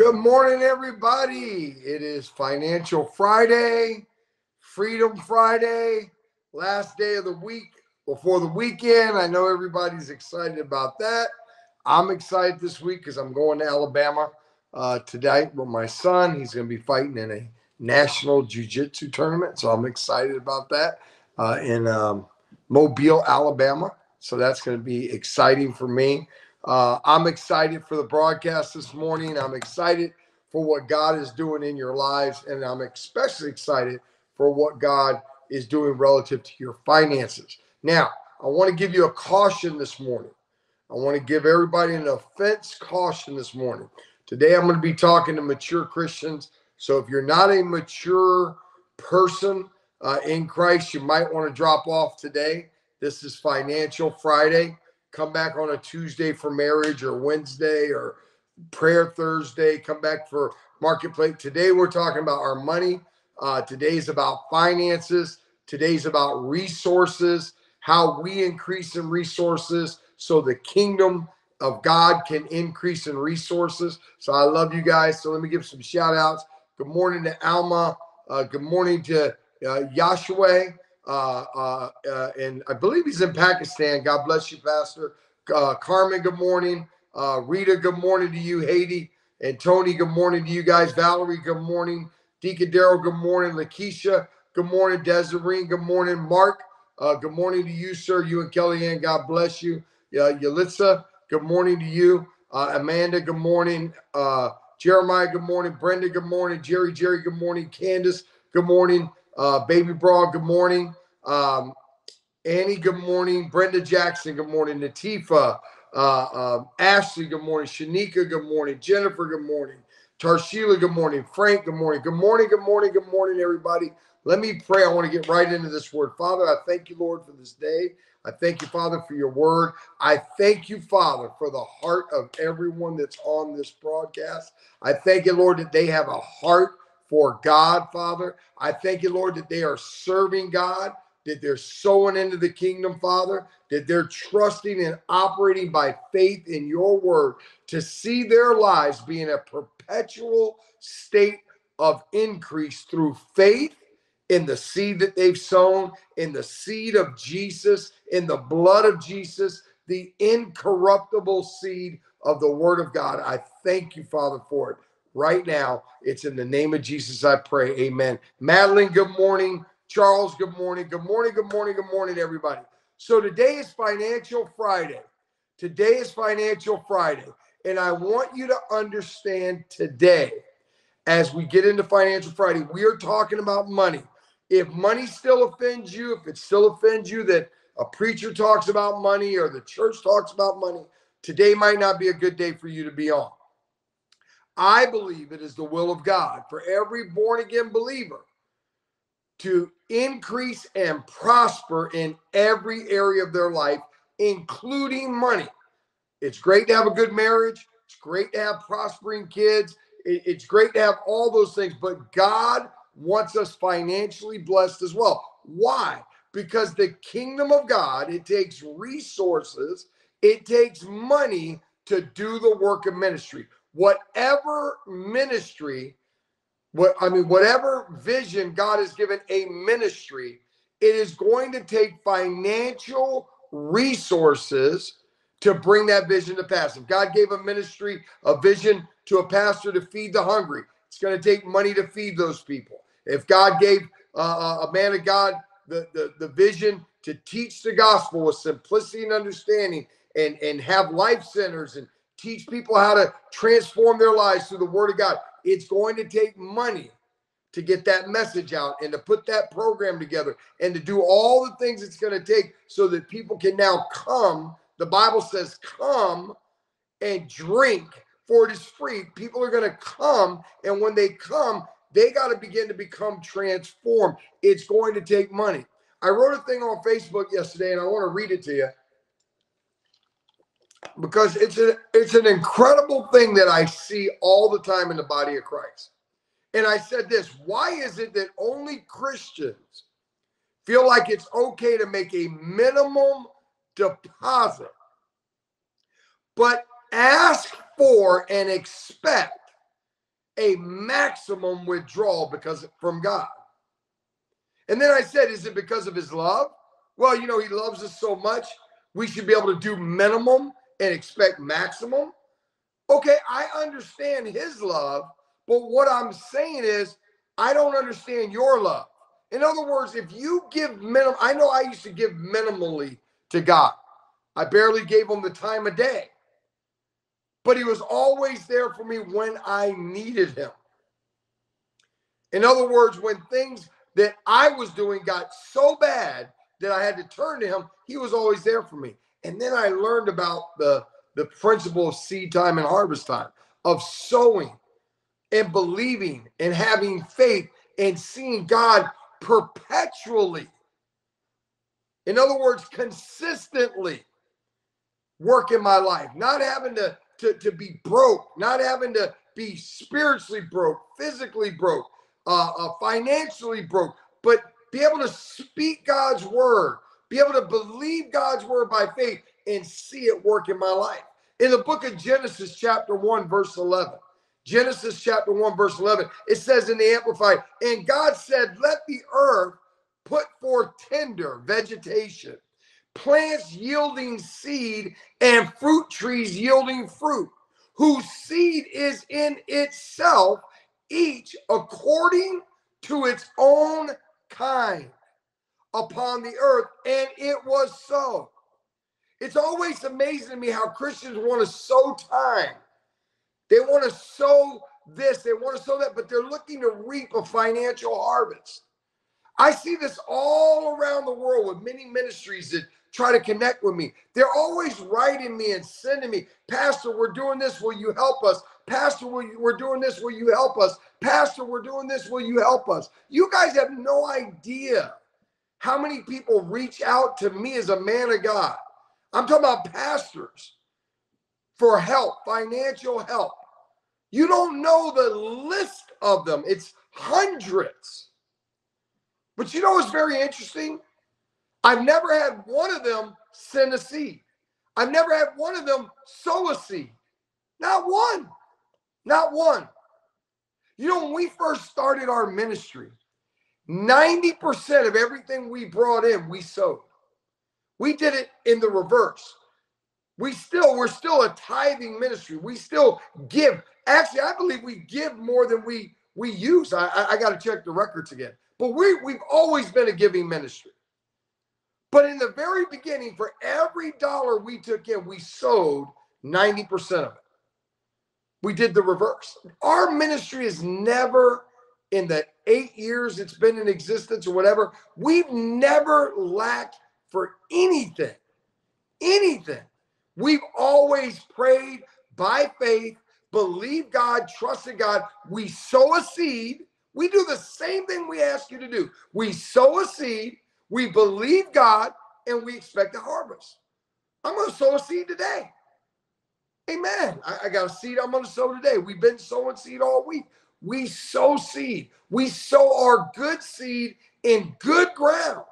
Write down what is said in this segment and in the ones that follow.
Good morning, everybody. It is Financial Friday, Freedom Friday, last day of the week before the weekend. I know everybody's excited about that. I'm excited this week because I'm going to Alabama uh, today with my son. He's going to be fighting in a national jiu-jitsu tournament, so I'm excited about that uh, in um, Mobile, Alabama. So that's going to be exciting for me. Uh, I'm excited for the broadcast this morning. I'm excited for what God is doing in your lives, and I'm especially excited for what God is doing relative to your finances. Now, I want to give you a caution this morning. I want to give everybody an offense caution this morning. Today, I'm going to be talking to mature Christians. So if you're not a mature person uh, in Christ, you might want to drop off today. This is Financial Friday come back on a Tuesday for marriage or Wednesday or prayer Thursday, come back for marketplace. Today we're talking about our money. Uh, today's about finances. Today's about resources, how we increase in resources so the kingdom of God can increase in resources. So I love you guys. So let me give some shout outs. Good morning to Alma. Uh, good morning to uh, Yahshua. Uh, uh, uh, and I believe he's in Pakistan. God bless you, Pastor. Uh, Carmen, good morning. Uh, Rita, good morning to you. Haiti and Tony, good morning to you guys. Valerie, good morning. Deacon Daryl, good morning. Lakeisha, good morning. Desiree, good morning. Mark, uh, good morning to you, sir. You and Kellyanne, God bless you. Uh, Yalitza, good morning to you. Uh, Amanda, good morning. Uh, Jeremiah, good morning. Brenda, good morning. Jerry, Jerry, good morning. Candace, good morning. Uh, Baby Broad, good morning. Um, Annie, good morning. Brenda Jackson, good morning. Natifa, uh, uh, Ashley, good morning. Shanika, good morning. Jennifer, good morning. Tarshila, good morning. Frank, good morning. Good morning, good morning, good morning, everybody. Let me pray. I want to get right into this word. Father, I thank you, Lord, for this day. I thank you, Father, for your word. I thank you, Father, for the heart of everyone that's on this broadcast. I thank you, Lord, that they have a heart for God, Father. I thank you, Lord, that they are serving God, that they're sowing into the kingdom, Father, that they're trusting and operating by faith in your word to see their lives be in a perpetual state of increase through faith in the seed that they've sown, in the seed of Jesus, in the blood of Jesus, the incorruptible seed of the word of God. I thank you, Father, for it right now. It's in the name of Jesus I pray. Amen. Madeline, good morning. Charles, good morning. Good morning, good morning, good morning, everybody. So today is Financial Friday. Today is Financial Friday. And I want you to understand today, as we get into Financial Friday, we are talking about money. If money still offends you, if it still offends you that a preacher talks about money or the church talks about money, today might not be a good day for you to be on. I believe it is the will of God for every born again believer to increase and prosper in every area of their life, including money. It's great to have a good marriage. It's great to have prospering kids. It's great to have all those things, but God wants us financially blessed as well. Why? Because the kingdom of God, it takes resources, it takes money to do the work of ministry whatever ministry, what I mean, whatever vision God has given a ministry, it is going to take financial resources to bring that vision to pass. If God gave a ministry, a vision to a pastor to feed the hungry, it's going to take money to feed those people. If God gave uh, a man of God the, the, the vision to teach the gospel with simplicity and understanding and, and have life centers and teach people how to transform their lives through the word of God. It's going to take money to get that message out and to put that program together and to do all the things it's going to take so that people can now come. The Bible says, come and drink, for it is free. People are going to come, and when they come, they got to begin to become transformed. It's going to take money. I wrote a thing on Facebook yesterday, and I want to read it to you because it's a it's an incredible thing that I see all the time in the body of Christ. And I said this, why is it that only Christians feel like it's okay to make a minimum deposit but ask for and expect a maximum withdrawal because from God. And then I said, is it because of his love? Well, you know, he loves us so much, we should be able to do minimum and expect maximum. Okay, I understand his love, but what I'm saying is, I don't understand your love. In other words, if you give minimum, I know I used to give minimally to God. I barely gave him the time of day, but he was always there for me when I needed him. In other words, when things that I was doing got so bad that I had to turn to him, he was always there for me. And then I learned about the, the principle of seed time and harvest time, of sowing and believing and having faith and seeing God perpetually. In other words, consistently work in my life, not having to, to, to be broke, not having to be spiritually broke, physically broke, uh, uh, financially broke, but be able to speak God's word, be able to believe God's word by faith and see it work in my life. In the book of Genesis, chapter 1, verse 11, Genesis chapter 1, verse 11, it says in the Amplified, and God said, Let the earth put forth tender vegetation, plants yielding seed, and fruit trees yielding fruit, whose seed is in itself, each according to its own kind upon the earth. And it was so. It's always amazing to me how Christians want to sow time they want to sow this, they want to sow that, but they're looking to reap a financial harvest. I see this all around the world with many ministries that try to connect with me. They're always writing me and sending me, Pastor, we're doing this. Will you help us? Pastor, we're doing this. Will you help us? Pastor, we're doing this. Will you help us? You guys have no idea how many people reach out to me as a man of God. I'm talking about pastors for help, financial help. You don't know the list of them, it's hundreds. But you know what's very interesting? I've never had one of them send a seed. I've never had one of them sow a seed. Not one. Not one. You know, when we first started our ministry, 90% of everything we brought in, we sowed. We did it in the reverse. We still, we're still a tithing ministry. We still give. Actually, I believe we give more than we we use. I I, I got to check the records again. But we we've always been a giving ministry. But in the very beginning, for every dollar we took in, we sowed 90% of it. We did the reverse. Our ministry is never in the eight years it's been in existence or whatever, we've never lacked for anything. Anything. We've always prayed by faith, believe God, trusted God. We sow a seed. We do the same thing we ask you to do. We sow a seed, we believe God, and we expect a harvest. I'm going to sow a seed today. Amen. I, I got a seed I'm going to sow today. We've been sowing seed all week. We sow seed. We sow our good seed in good ground.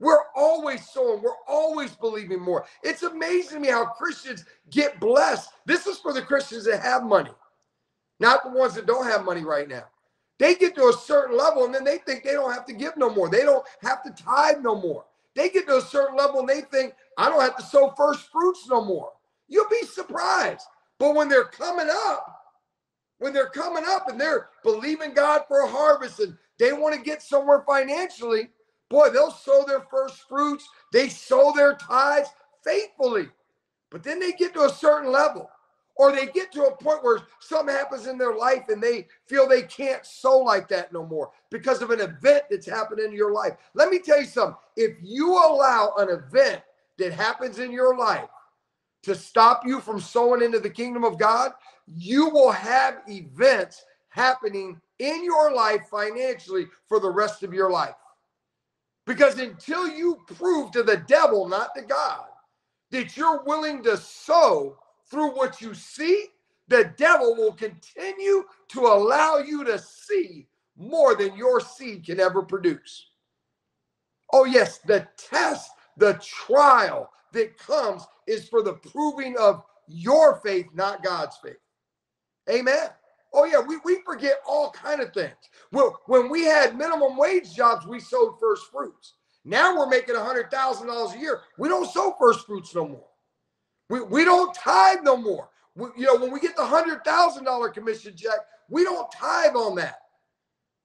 We're always sowing. We're always believing more. It's amazing to me how Christians get blessed. This is for the Christians that have money, not the ones that don't have money right now. They get to a certain level and then they think they don't have to give no more. They don't have to tithe no more. They get to a certain level and they think, I don't have to sow first fruits no more. You'll be surprised. But when they're coming up, when they're coming up and they're believing God for a harvest and they want to get somewhere financially, Boy, they'll sow their first fruits, they sow their tithes faithfully. But then they get to a certain level, or they get to a point where something happens in their life and they feel they can't sow like that no more because of an event that's happened in your life. Let me tell you something. If you allow an event that happens in your life to stop you from sowing into the kingdom of God, you will have events happening in your life financially for the rest of your life. Because until you prove to the devil, not to God, that you're willing to sow through what you see, the devil will continue to allow you to see more than your seed can ever produce. Oh, yes, the test, the trial that comes is for the proving of your faith, not God's faith. Amen. Oh yeah, we, we forget all kind of things. Well, when we had minimum wage jobs, we sowed first fruits. Now we're making a hundred thousand dollars a year. We don't sow first fruits no more. We, we don't tithe no more. We, you know, when we get the hundred thousand dollar commission check, we don't tithe on that.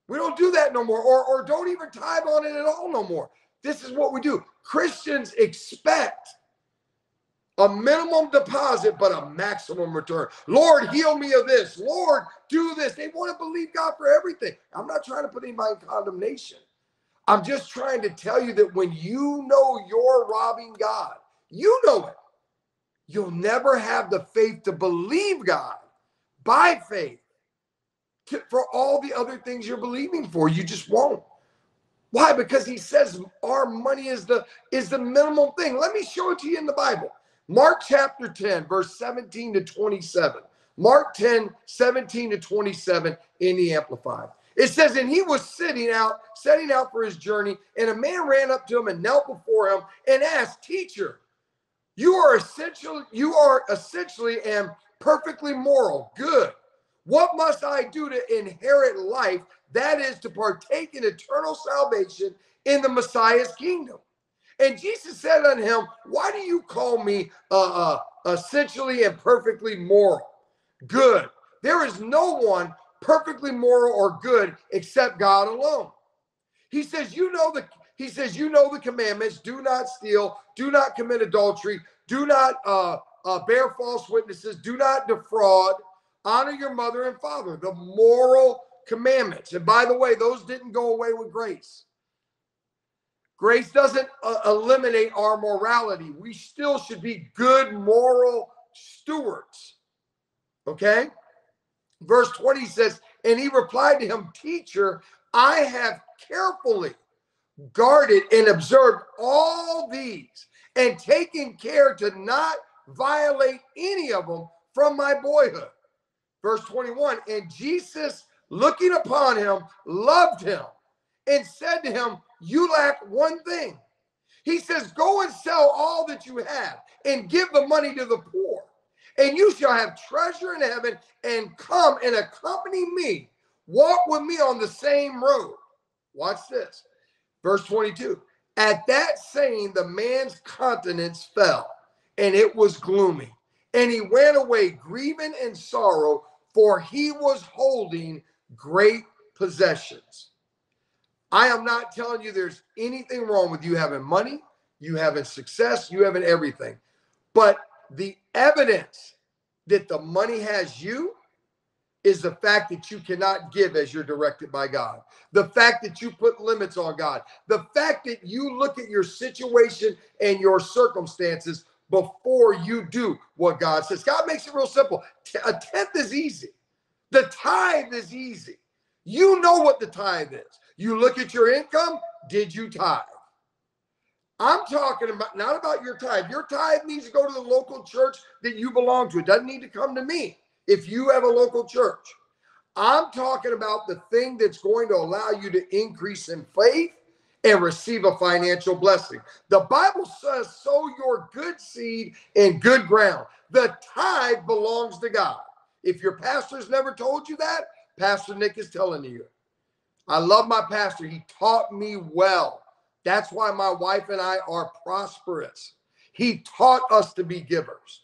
We don't do that no more, or, or don't even tithe on it at all no more. This is what we do. Christians expect a minimum deposit, but a maximum return. Lord, heal me of this. Lord, do this. They want to believe God for everything. I'm not trying to put anybody in condemnation. I'm just trying to tell you that when you know you're robbing God, you know it. You'll never have the faith to believe God by faith to, for all the other things you're believing for. You just won't. Why? Because he says our money is the is the minimum thing. Let me show it to you in the Bible. Mark chapter 10, verse 17 to 27. Mark 10, 17 to 27 in the Amplified. It says, and he was sitting out, setting out for his journey, and a man ran up to him and knelt before him and asked, Teacher, you are essential, you are essentially and perfectly moral, good. What must I do to inherit life? That is to partake in eternal salvation in the Messiah's kingdom. And Jesus said unto him, Why do you call me uh, uh, essentially and perfectly moral? Good. There is no one perfectly moral or good except God alone. He says, You know the he says, You know the commandments do not steal, do not commit adultery, do not uh, uh, bear false witnesses, do not defraud, honor your mother and father, the moral commandments. And by the way, those didn't go away with grace. Grace doesn't uh, eliminate our morality. We still should be good moral stewards. Okay? Verse 20 says, And he replied to him, Teacher, I have carefully guarded and observed all these and taken care to not violate any of them from my boyhood. Verse 21 And Jesus, looking upon him, loved him and said to him, You lack one thing. He says, Go and sell all that you have and give the money to the poor, and you shall have treasure in heaven, and come and accompany me. Walk with me on the same road. Watch this. Verse 22 At that saying, the man's countenance fell, and it was gloomy. And he went away grieving and sorrow, for he was holding great possessions. I am not telling you there's anything wrong with you having money, you having success, you having everything. But the evidence that the money has you is the fact that you cannot give as you're directed by God. The fact that you put limits on God. The fact that you look at your situation and your circumstances before you do what God says. God makes it real simple. A tenth is easy. The tithe is easy. You know what the tithe is. You look at your income, did you tithe? I'm talking about not about your tithe. Your tithe needs to go to the local church that you belong to. It doesn't need to come to me if you have a local church. I'm talking about the thing that's going to allow you to increase in faith and receive a financial blessing. The Bible says, sow your good seed in good ground. The tithe belongs to God. If your pastor's never told you that, Pastor Nick is telling you. I love my pastor. He taught me well. That's why my wife and I are prosperous. He taught us to be givers.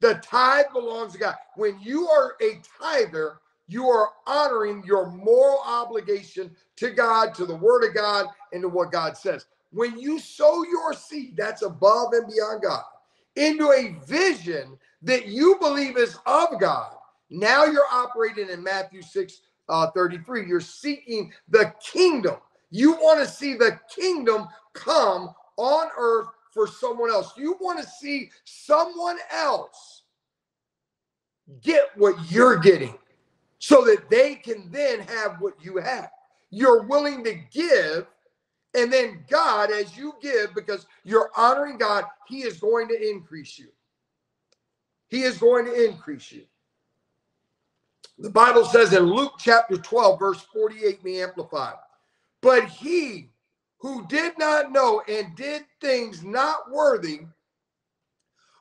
The tithe belongs to God. When you are a tither, you are honoring your moral obligation to God, to the word of God, and to what God says. When you sow your seed, that's above and beyond God, into a vision that you believe is of God, now you're operating in Matthew 6 uh, 33. You're seeking the kingdom. You want to see the kingdom come on earth for someone else. You want to see someone else get what you're getting so that they can then have what you have. You're willing to give, and then God, as you give, because you're honoring God, He is going to increase you. He is going to increase you. The Bible says in Luke chapter 12, verse 48, me amplified. But he who did not know and did things not worthy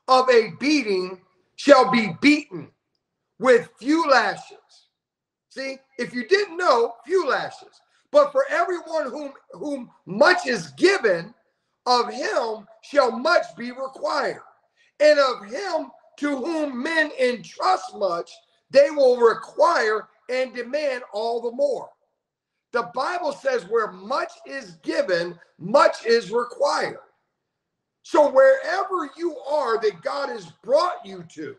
of a beating shall be beaten with few lashes. See, if you didn't know, few lashes. But for everyone whom whom much is given, of him shall much be required. And of him to whom men entrust much, they will require and demand all the more. The Bible says where much is given, much is required. So wherever you are that God has brought you to,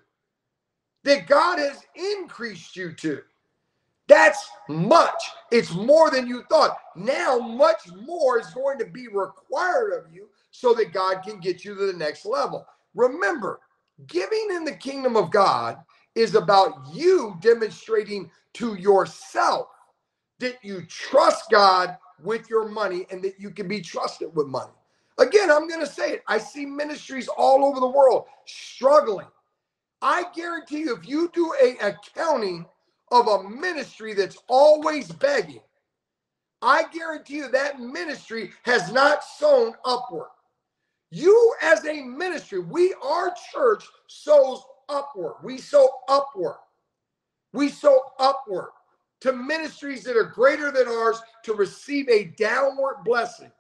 that God has increased you to, that's much. It's more than you thought. Now, much more is going to be required of you so that God can get you to the next level. Remember, giving in the kingdom of God is about you demonstrating to yourself that you trust God with your money and that you can be trusted with money. Again, I'm going to say it. I see ministries all over the world struggling. I guarantee you, if you do a accounting of a ministry that's always begging, I guarantee you that ministry has not sown upward. You, as a ministry, we, our church, sows upward. We sow upward. We sow upward to ministries that are greater than ours to receive a downward blessing.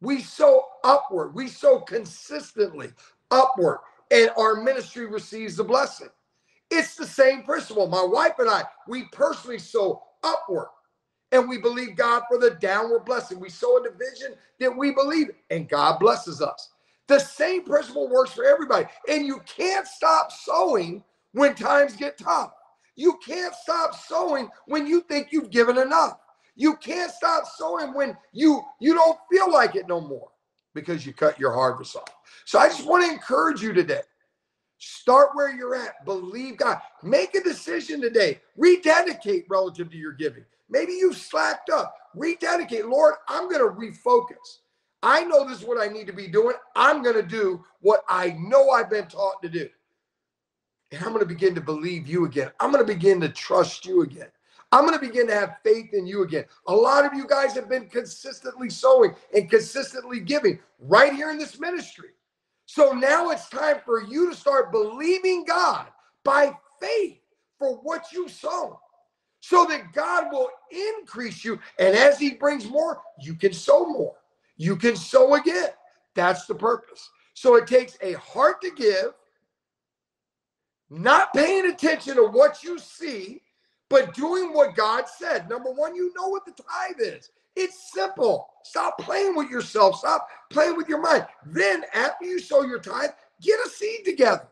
We sow upward. We sow consistently upward, and our ministry receives the blessing. It's the same principle. My wife and I, we personally sow upward and we believe God for the downward blessing. We sow a division that we believe, and God blesses us. The same principle works for everybody. And you can't stop sowing when times get tough. You can't stop sowing when you think you've given enough. You can't stop sowing when you you don't feel like it no more because you cut your harvest off. So I just want to encourage you today. Start where you're at. Believe God. Make a decision today. Rededicate relative to your giving. Maybe you slacked up. Rededicate. Lord, I'm going to refocus. I know this is what I need to be doing. I'm going to do what I know I've been taught to do. And I'm going to begin to believe you again. I'm going to begin to trust you again. I'm going to begin to have faith in you again. A lot of you guys have been consistently sowing and consistently giving right here in this ministry. So now it's time for you to start believing God by faith for what you sow so that God will increase you. And as He brings more, you can sow more. You can sow again. That's the purpose. So it takes a heart to give, not paying attention to what you see, but doing what God said. Number one, you know what the tithe is. It's simple. Stop playing with yourself. Stop playing with your mind. Then, after you sow your tithe, get a seed together.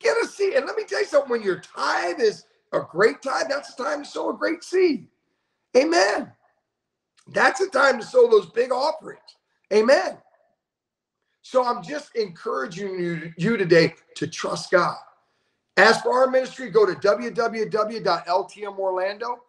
Get a seed. And let me tell you something when your tithe is a great tithe, that's the time to sow a great seed. Amen. That's the time to sow those big offerings. Amen. So I'm just encouraging you, you today to trust God. As for our ministry, go to www.ltmorlando.com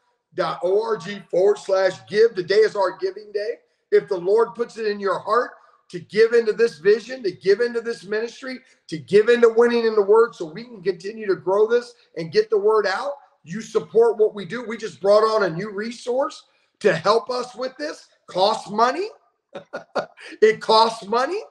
org forward slash give. Today is our giving day. If the Lord puts it in your heart to give into this vision, to give into this ministry, to give into winning in the word so we can continue to grow this and get the word out, you support what we do. We just brought on a new resource to help us with this. Costs money. it costs money,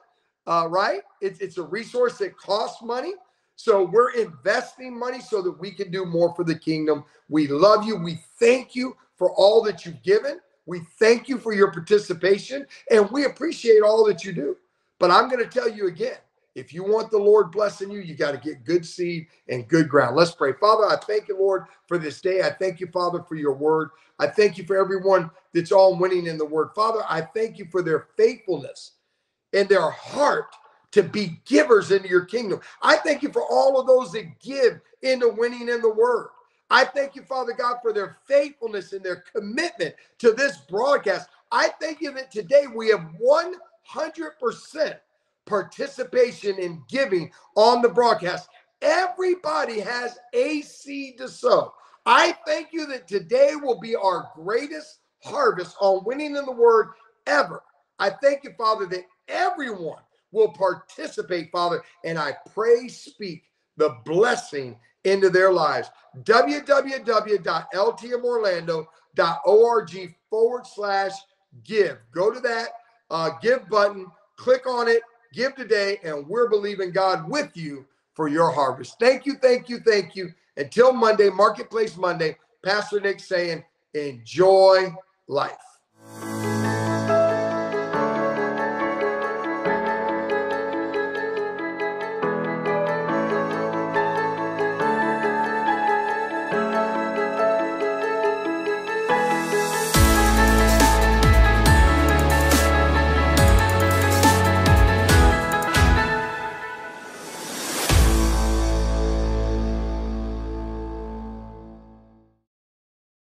uh, right? It's, it's a resource that costs money. So we're investing money so that we can do more for the kingdom. We love you. We thank you for all that you've given. We thank you for your participation and we appreciate all that you do. But I'm going to tell you again if you want the Lord blessing you, you got to get good seed and good ground. Let's pray. Father, I thank you, Lord, for this day. I thank you, Father, for your word. I thank you for everyone that's all winning in the word. Father, I thank you for their faithfulness and their heart to be givers into your kingdom. I thank you for all of those that give into winning in the word. I thank you, Father God, for their faithfulness and their commitment to this broadcast. I thank you that today we have 100% participation in giving on the broadcast. Everybody has a seed to sow. I thank you that today will be our greatest harvest on winning in the word ever. I thank you, Father, that everyone will participate, Father. And I pray, speak the blessing into their lives. www.ltmorlando.org forward slash give. Go to that uh, give button, click on it, give today, and we're believing God with you for your harvest. Thank you, thank you, thank you. Until Monday, Marketplace Monday, Pastor Nick saying, enjoy life.